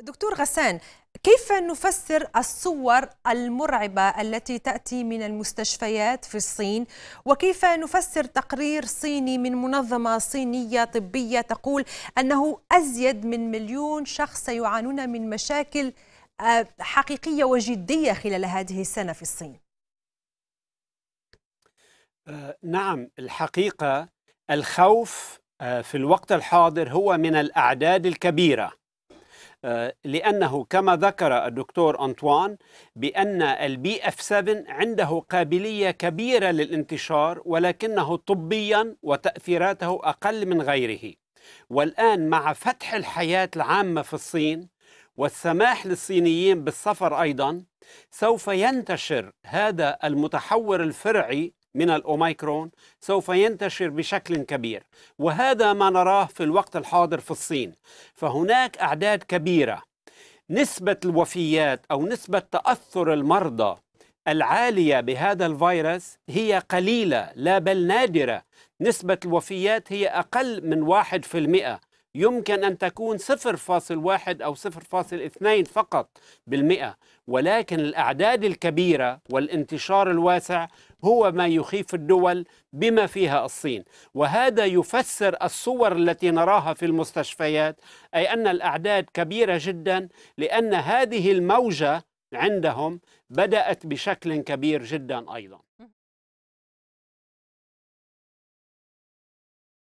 دكتور غسان كيف نفسر الصور المرعبة التي تأتي من المستشفيات في الصين؟ وكيف نفسر تقرير صيني من منظمة صينية طبية تقول أنه أزيد من مليون شخص يعانون من مشاكل آه، حقيقية وجدية خلال هذه السنة في الصين؟ آه، نعم الحقيقة الخوف آه، في الوقت الحاضر هو من الأعداد الكبيرة. لأنه كما ذكر الدكتور أنطوان بأن ال BF 7 عنده قابلية كبيرة للانتشار ولكنه طبيا وتأثيراته أقل من غيره. والآن مع فتح الحياة العامة في الصين والسماح للصينيين بالسفر أيضا سوف ينتشر هذا المتحور الفرعي من الأوميكرون سوف ينتشر بشكل كبير وهذا ما نراه في الوقت الحاضر في الصين. فهناك أعداد كبيرة. نسبة الوفيات أو نسبة تأثر المرضى العالية بهذا الفيروس هي قليلة لا بل نادرة. نسبة الوفيات هي أقل من واحد في المئة. يمكن أن تكون 0.1 أو 0.2 فقط بالمئة ولكن الأعداد الكبيرة والانتشار الواسع هو ما يخيف الدول بما فيها الصين. وهذا يفسر الصور التي نراها في المستشفيات أي أن الأعداد كبيرة جدا لأن هذه الموجة عندهم بدأت بشكل كبير جدا أيضا.